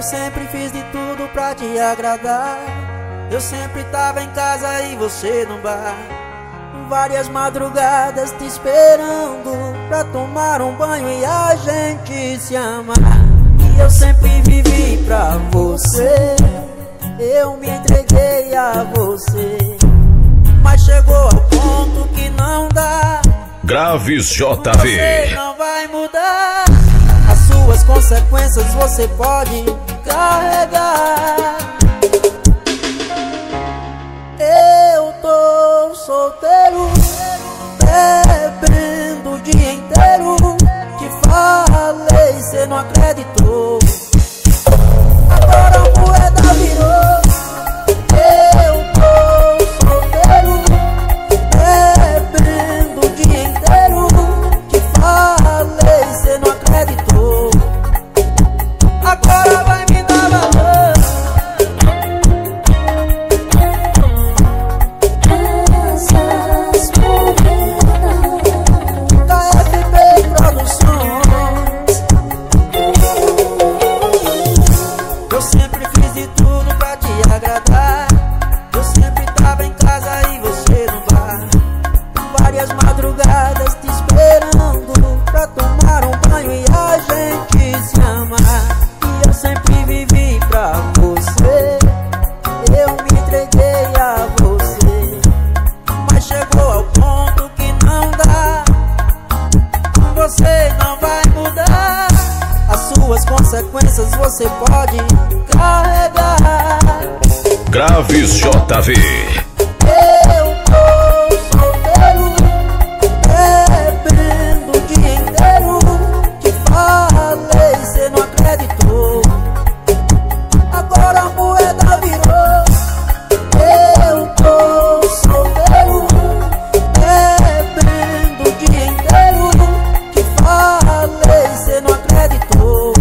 Eu sempre fiz de tudo pra te agradar. Eu sempre tava em casa e você no bar. Várias madrugadas te esperando pra tomar um banho e a gente se amar. E eu sempre vivi pra você. Eu me entreguei a você. Mas chegou ao ponto que não dá. Graves JV. Você não vai mudar. As consequências você pode carregar. Eu tô solteiro, bebendo o dia inteiro. Te falei, cê não acreditou. consequências você pode carregar. Graves JV. Eu tô solteiro, bebendo o dia inteiro. Te falei, cê não acreditou. Agora a moeda virou. Eu tô solteiro, bebendo o dia inteiro. Te falei, cê não acreditou.